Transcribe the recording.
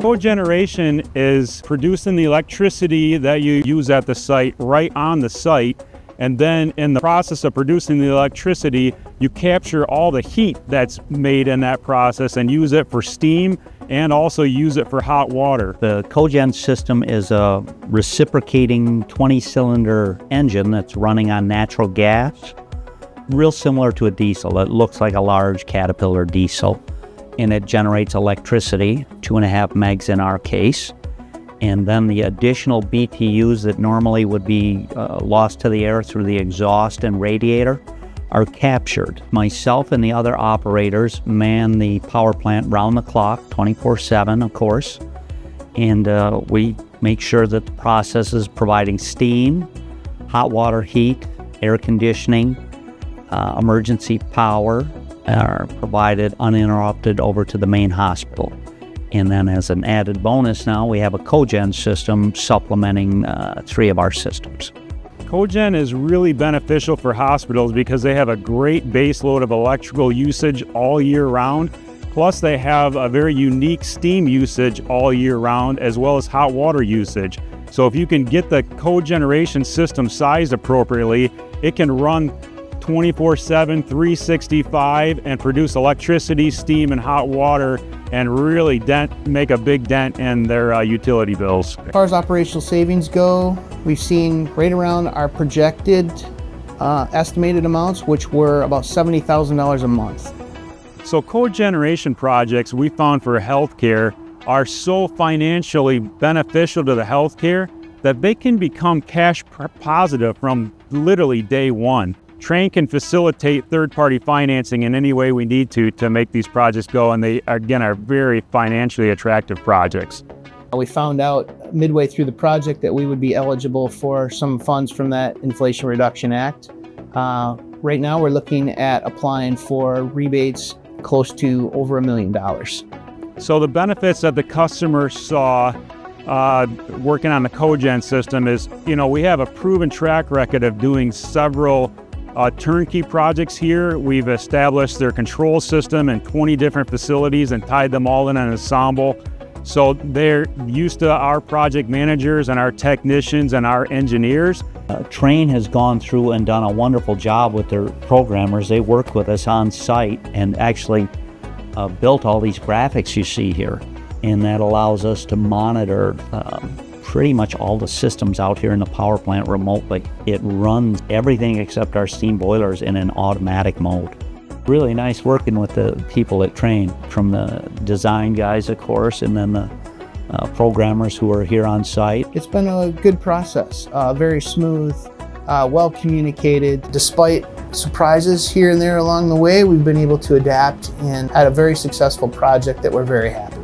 Cogeneration is producing the electricity that you use at the site right on the site. And then in the process of producing the electricity, you capture all the heat that's made in that process and use it for steam and also use it for hot water. The cogen system is a reciprocating 20 cylinder engine that's running on natural gas, real similar to a diesel. It looks like a large Caterpillar diesel and it generates electricity, two and a half megs in our case. And then the additional BTUs that normally would be uh, lost to the air through the exhaust and radiator are captured. Myself and the other operators man the power plant round the clock, 24 7, of course. And uh, we make sure that the process is providing steam, hot water heat, air conditioning, uh, emergency power, are provided uninterrupted over to the main hospital. And then, as an added bonus, now we have a cogen system supplementing uh, three of our systems. Cogen is really beneficial for hospitals because they have a great base load of electrical usage all year round. Plus, they have a very unique steam usage all year round, as well as hot water usage. So, if you can get the cogeneration system sized appropriately, it can run 24 7, 365, and produce electricity, steam, and hot water, and really dent, make a big dent in their uh, utility bills. As far as operational savings go, we've seen right around our projected uh, estimated amounts, which were about $70,000 a month. So, cogeneration projects we found for healthcare are so financially beneficial to the healthcare that they can become cash positive from literally day one. Trane can facilitate third-party financing in any way we need to to make these projects go, and they, again, are very financially attractive projects. We found out midway through the project that we would be eligible for some funds from that Inflation Reduction Act. Uh, right now, we're looking at applying for rebates close to over a million dollars. So the benefits that the customer saw uh, working on the cogen system is, you know, we have a proven track record of doing several uh, turnkey projects here. We've established their control system in 20 different facilities and tied them all in an ensemble. So they're used to our project managers and our technicians and our engineers. Uh, Trane has gone through and done a wonderful job with their programmers. They work with us on site and actually uh, built all these graphics you see here. And that allows us to monitor um, pretty much all the systems out here in the power plant remotely. It runs everything except our steam boilers in an automatic mode. Really nice working with the people at Trane, from the design guys, of course, and then the uh, programmers who are here on site. It's been a good process, uh, very smooth, uh, well communicated. Despite surprises here and there along the way, we've been able to adapt and had a very successful project that we're very happy